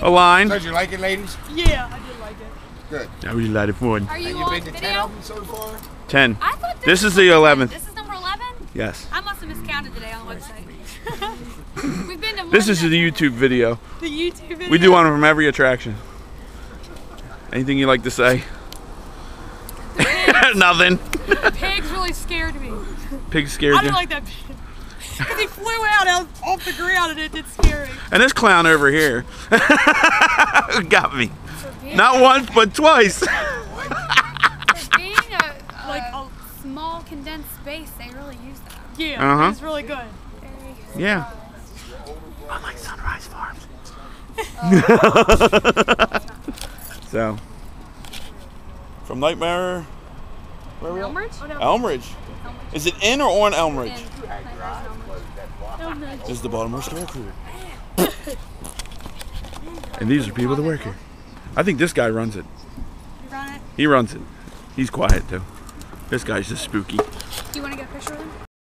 think a line. Did you like it, ladies? Yeah, I did like it. Good. I really like it fun. Are you, Have you on been to 10 video? of them so far? 10. I thought this, This is the number 11th. This is number 11? Yes. I must have miscounted today on the website. We've been to more This is the. YouTube video. The YouTube video. We do one from every attraction. Anything you like to say? Nothing. The pigs really scared me. Pig scared I you. didn't like that pig. Because he flew out, out off the ground and it did scare me. And this clown over here got me. Not once, but twice. for being a, Like, a a- small condensed space, they really use that. Yeah, Uh-huh. it was really good. Very Yeah. Unlike Sunrise Farms. so, from Nightmare, where are we at? Oh, Elmridge? Elmridge. Is it in or on Elmridge? And- This is the Baltimore crew? and these are people that work here. I think this guy runs it. Run it? He runs it. He's quiet too. This guy's just spooky. Do you want to get a picture with him?